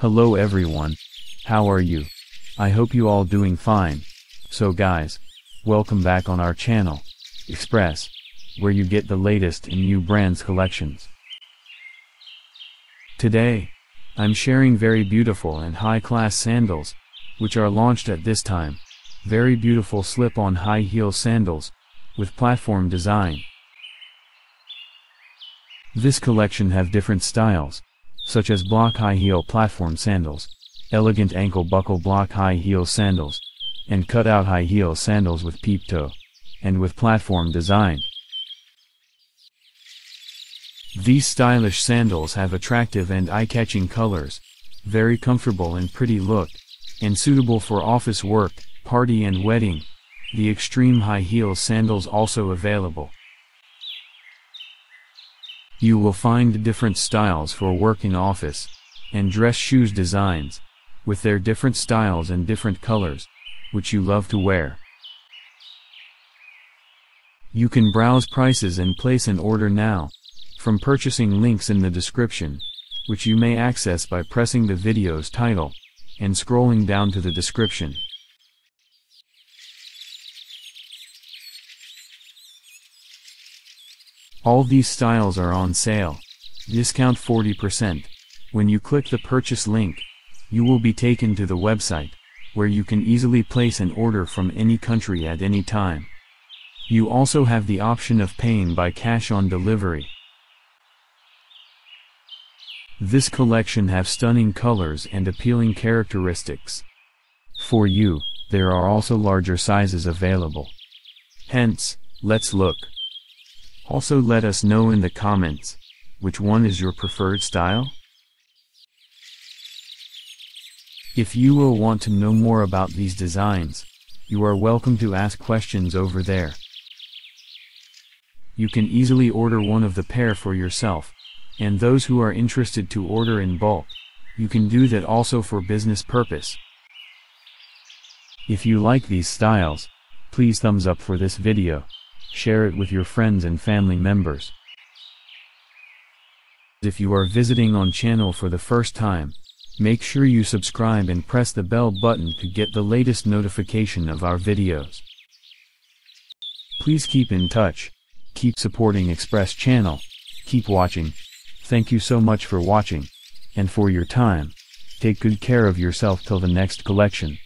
Hello everyone. How are you? I hope you all doing fine. So guys, welcome back on our channel, Express, where you get the latest in new brands collections. Today, I'm sharing very beautiful and high-class sandals, which are launched at this time. Very beautiful slip-on high heel sandals, with platform design. This collection have different styles, such as block high heel platform sandals, elegant ankle buckle block high heel sandals, and cutout high heel sandals with peep toe, and with platform design. These stylish sandals have attractive and eye-catching colors, very comfortable and pretty look, and suitable for office work, party and wedding. The extreme high heel sandals also available. You will find different styles for work in office, and dress shoes designs, with their different styles and different colors, which you love to wear. You can browse prices and place an order now, from purchasing links in the description, which you may access by pressing the video's title, and scrolling down to the description. All these styles are on sale. Discount 40%. When you click the purchase link, you will be taken to the website, where you can easily place an order from any country at any time. You also have the option of paying by cash on delivery. This collection have stunning colors and appealing characteristics. For you, there are also larger sizes available. Hence, let's look. Also let us know in the comments, which one is your preferred style? If you will want to know more about these designs, you are welcome to ask questions over there. You can easily order one of the pair for yourself, and those who are interested to order in bulk, you can do that also for business purpose. If you like these styles, please thumbs up for this video, share it with your friends and family members. If you are visiting on channel for the first time, make sure you subscribe and press the bell button to get the latest notification of our videos. Please keep in touch, keep supporting Express channel, keep watching, thank you so much for watching, and for your time, take good care of yourself till the next collection.